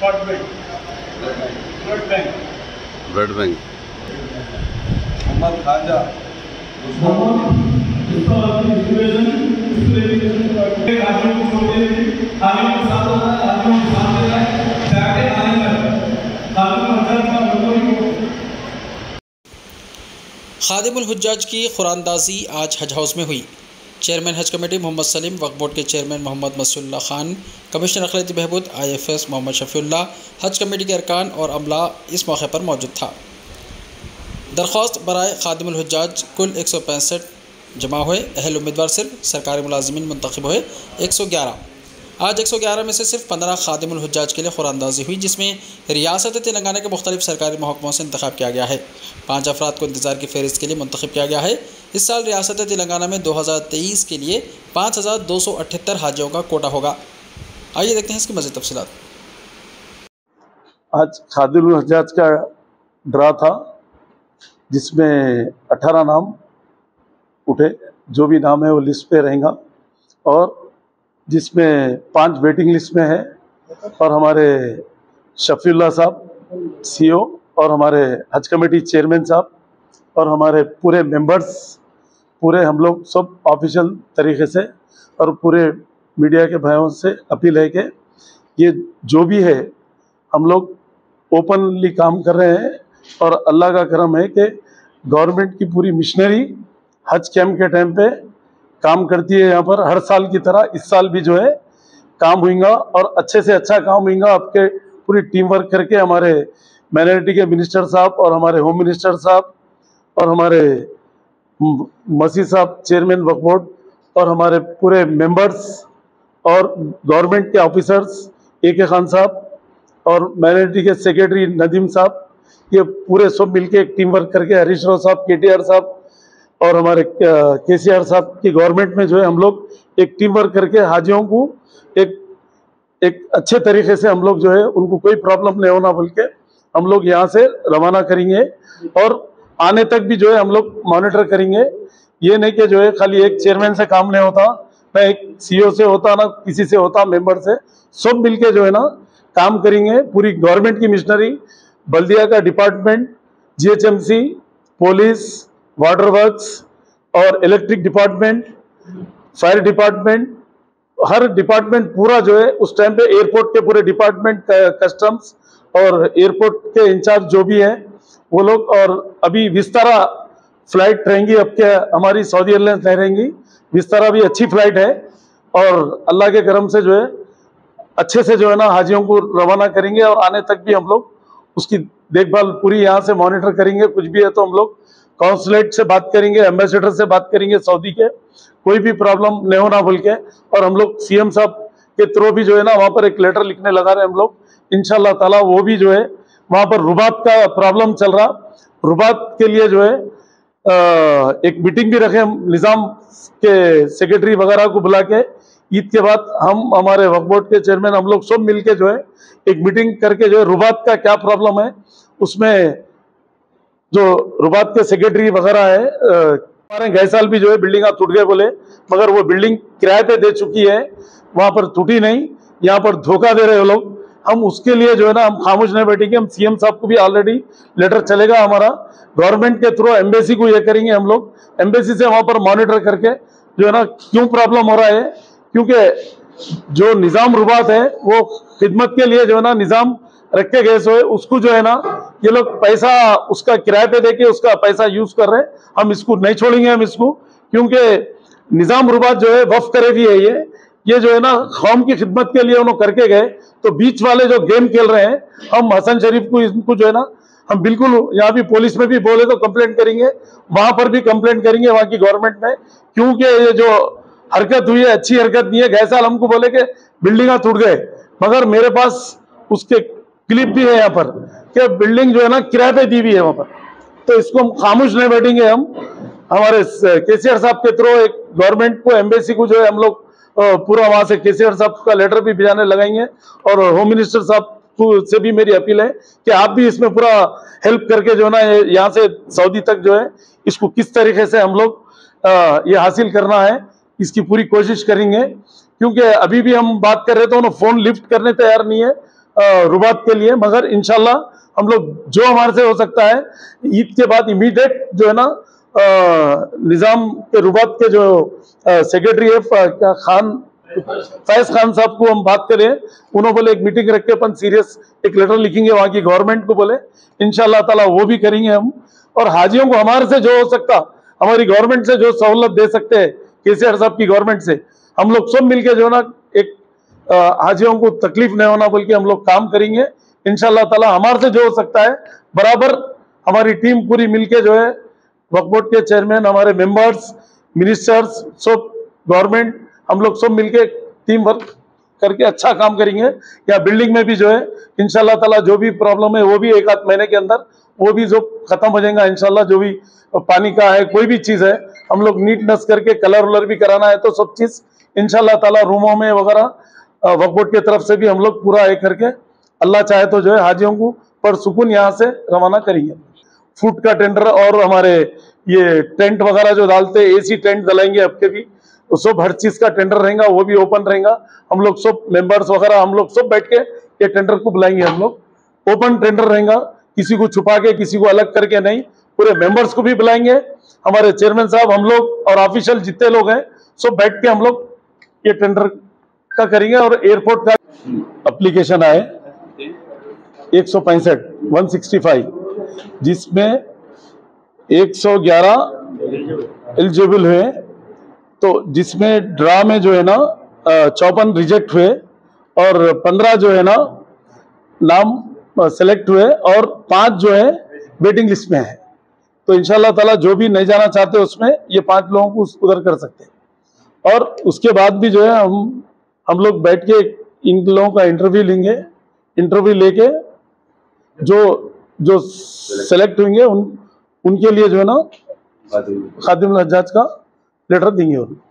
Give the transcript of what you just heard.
Department blood bank blood bank Mohammed Khaja Khadimul Hujjaj की खुरानदाजी आज हज हाउस में हुई। Chairman Haj committee Mohammed Saleem, Waqf board के चेयरमैन मोहम्मद मसूल्ला खान, कमिश्नर अखिलती बहबूद I F S Mohammed Shafiullah Haj committee के अरकान और अमला इस मौके पर मौजूद था। दरख्वास्त बरए खादिमुल हुज्जाज, कुल एक सौ पैंसठ जमा हुए। अहल उम्मीदवार सिर्फ़ सरकारी मुलाजमीन मंतखब हुए। एक सौ ग्यारह आज एक सौ ग्यारह में से सिर्फ़ पंद्रह खादिमुल हुज्जाज के लिए खुरानंदाजी हुई, जिसमें रियासत तेलंगाना के मुख्तलिफ़ सरकारी महकमों से इंतखब किया गया है। पाँच अफराद को इंतज़ार की फहरिस्त के लिए मंतखब किया गया है। इस साल रियासत तेलंगाना में दो हज़ार तेईस के लिए पाँच हज़ार दो सौ अठहत्तर हाजियों का कोटा होगा। आइए देखते हैं इसकी मज़ीद तफसीत आज खादिल हजाज का ड्रा था, जिसमें 18 नाम उठे। जो भी नाम है वो लिस्ट पे रहेगा। और जिसमें पाँच वेटिंग लिस्ट में है और हमारे शफील्ला साहब सीईओ और हमारे हज कमेटी चेयरमैन साहब, और हमारे पूरे मेंबर्स पूरे हम लोग सब ऑफिशियल तरीके से और पूरे मीडिया के भाइयों से अपील है कि ये जो भी है, हम लोग ओपनली काम कर रहे हैं और अल्लाह का करम है कि गवर्नमेंट की पूरी मिशनरी हज कैंप के टाइम पे काम करती है यहाँ पर, हर साल की तरह, इस साल भी जो है, काम हुएगा और अच्छे से अच्छा काम हुएगा। आपके पूरी टीम वर्क करके हमारे माइनॉरिटी के मिनिस्टर साहब और हमारे होम मिनिस्टर साहब और हमारे मसीह साहब चेयरमैन वक्फ बोर्ड और हमारे पूरे मेंबर्स और गवर्नमेंट के ऑफिसर्स ए के खान साहब और माइनॉरिटी के सेक्रेटरी नदीम साहब, ये पूरे सब मिलके एक टीम वर्क करके, हरीश राव साहब के साहब और हमारे के सी आर साहब की गवर्नमेंट में जो है हम लोग एक टीम वर्क करके हाजियों को एक एक अच्छे तरीके से हम लोग जो है उनको कोई प्रॉब्लम नहीं होना बोल के हम लोग यहाँ से रवाना करेंगे और आने तक भी जो है हम लोग मॉनिटर करेंगे। ये नहीं कि जो है खाली एक चेयरमैन से काम नहीं होता, ना एक सीईओ से होता, ना किसी से होता, मेंबर से, सब मिलके जो है ना काम करेंगे। पूरी गवर्नमेंट की मिशनरी, बल्दिया का department, GHMC, police water works और इलेक्ट्रिक डिपार्टमेंट फायर डिपार्टमेंट हर डिपार्टमेंट पूरा जो है, उस टाइम पे एयरपोर्ट के पूरे डिपार्टमेंट कस्टम्स और एयरपोर्ट के इंचार्ज जो भी हैं, वो लोग और अभी विस्तारा फ़्लाइट रहेंगी, अब क्या हमारी सऊदी एयरलाइंस नहीं रहेंगी विस्तारा भी अच्छी फ़्लाइट है और अल्लाह के करम से जो है, अच्छे से जो है ना हाजियों को रवाना करेंगे और आने तक भी हम लोग उसकी देखभाल पूरी यहाँ से मॉनिटर करेंगे, कुछ भी है तो हम लोग कॉन्सुलेट से बात करेंगे एम्बेसडर से बात करेंगे सऊदी के, कोई भी प्रॉब्लम नहीं होना बोल के, और हम लोग सीएम साहब के थ्रू भी जो है ना, वहाँ पर एक लेटर लिखने लगा रहे हम लोग। इनशाला ताला वो भी जो है, वहाँ पर रुबात का प्रॉब्लम चल रहा। रुबात के लिए जो है एक मीटिंग भी रखे हम, निज़ाम के सेक्रेटरी वगैरह को बुला के। ईद के बाद हम, हमारे वक्फ बोर्ड के चेयरमैन हम लोग सब मिलके जो है, एक मीटिंग करके जो है, रुबात का क्या प्रॉब्लम है, उसमें जो रुबात के सेक्रेटरी वगैरह है हमारे गए साल भी जो है बिल्डिंग आप टूट गए बोले, मगर वो बिल्डिंग किराए पे दे चुकी है, वहाँ पर टूटी नहीं, यहाँ पर धोखा दे रहे हो लोग। हम उसके लिए जो है ना, हम खामोश नहीं बैठेंगे, हम सीएम साहब को भी ऑलरेडी लेटर चलेगा हमारा। गवर्नमेंट के थ्रू एम्बेसी को ये करेंगे हम लोग। एम्बेसी से वहाँ पर मॉनिटर करके जो है ना, क्यों प्रॉब्लम हो रहा है? क्योंकि जो निज़ाम रुबात है, वो खिदमत के लिए जो है ना, निज़ाम रख गए सो उसको जो है ना ये लोग पैसा उसका किराए पे देके उसका पैसा यूज़ कर रहे हैं। हम इसको नहीं छोड़ेंगे हम इसको, क्योंकि निज़ाम रुबात जो है, वफ करे भी है ये। ये जो है ना, कौम की खिदमत के लिए उन्होंने करके गए। तो बीच वाले जो गेम खेल रहे हैं, हम हसन शरीफ को इनको जो है ना, हम बिल्कुल यहाँ भी पुलिस में भी बोले तो कंप्लेंट करेंगे। वहाँ पर भी कंप्लेंट करेंगे, वहाँ की गवर्नमेंट में। क्योंकि ये जो हरकत हुई है, अच्छी हरकत नहीं है। गए साल हमको बोले कि बिल्डिंगा टूट गए। मगर मेरे पास उसके क्लिप भी है यहाँ पर। कि बिल्डिंग जो है ना किराए पे दी हुई है वहाँ पर। तो इसको हम खामोश नहीं बैठेंगे हम। हमारे केसीआर साहब के थ्रू एक गवर्नमेंट को एम्बेसी को जो है हम लोग पूरा वहाँ से केसीआर साहब का लेटर भी भिजाने लगाएँगे। और होम मिनिस्टर साहब से भी मेरी अपील है कि आप भी इसमें पूरा हेल्प करके जो है ना यहाँ से सऊदी तक जो है, इसको किस तरीके से हम लोग ये हासिल करना है, इसकी पूरी कोशिश करेंगे। क्योंकि अभी भी हम बात कर रहे थे उन्होंने फ़ोन लिफ्ट करने तैयार नहीं है। रुबात के लिए, मगर इनशाला हम लोग जो हमारे से हो सकता है, ईद के बाद इमीडिएट जो है ना निज़ाम के रुबात के जो सेक्रेटरी है खान, फैज खान साहब को हम बात करें, उन्होंने बोले, एक मीटिंग रख के अपन सीरियस एक लेटर लिखेंगे, वहाँ की गवर्नमेंट को बोले इनशाला ताला वो भी करेंगे हम, और हाजियों को हमारे से जो हो सकता, हमारी गवर्नमेंट से जो सहूलत दे सकते हैं, केसीआर साहब की गवर्नमेंट से, हम लोग सब मिलके जो है ना, एक हाजियों को तकलीफ़ नहीं होना, बल्कि हम लोग काम करेंगे। इंशाल्लाह ताला हमारे से जो हो सकता है, बराबर हमारी टीम पूरी मिलके जो है, वक्फ बोर्ड के चेयरमैन, हमारे मेंबर्स, मिनिस्टर्स, सब गवर्नमेंट, हम लोग सब मिलके टीम वर्क करके अच्छा काम करेंगे। या बिल्डिंग में भी जो है इनशाला ताला जो भी प्रॉब्लम है, वो भी एक आध महीने के अंदर, वो भी जो खत्म हो जाएगा, इंशाल्लाह जो भी पानी का है, कोई भी चीज़ है, हम लोग नीटनेस करके कलर वलर भी कराना है तो सब चीज़ इंशाल्लाह ताला रूमों में वगैरह वक्फ बोर्ड की तरफ़ से भी हम लोग पूरा एक करके अल्लाह चाहे तो जो है हाजियों को पर सुकून यहाँ से रवाना करेंगे। फ़ूड का टेंडर और हमारे ये टेंट वगैरह जो डालते हैं एसी टेंट डलाएँगे आपके भी सब हर चीज़ का टेंडर रहेगा, वो भी ओपन रहेगा। हम लोग सब मेंबर्स वगैरह, हम लोग सब बैठ के ये टेंडर को बुलाएँगे हम लोग। ओपन टेंडर रहेगा, किसी को छुपा के, किसी को अलग करके नहीं, पूरे मेंबर्स को भी बुलाएँगे। हमारे चेयरमैन साहब, हम लोग और ऑफिशियल जितने लोग हैं, सब बैठ के हम लोग ये टेंडर का करेंगे और एयरपोर्ट का एप्लीकेशन आए। एक सौ पैंसठ वन सिक्सटी फाइव जिसमें 111 एलिजिबल हुए। तो जिसमें ड्रा में जो है ना चौपन रिजेक्ट हुए और पंद्रह जो है ना, नाम सेलेक्ट हुए और पाँच जो है वेटिंग लिस्ट में है। तो इंशाल्लाह ताला जो भी नहीं जाना चाहते उसमें ये पाँच लोगों को उधर कर सकते हैं। और उसके बाद भी जो है हम हम लोग बैठ के इन लोगों का इंटरव्यू लेंगे। इंटरव्यू लेके जो जो सेलेक्ट होंगे उन उनके लिए जो है ना खादिम। हजाज का लेटर देंगे उनको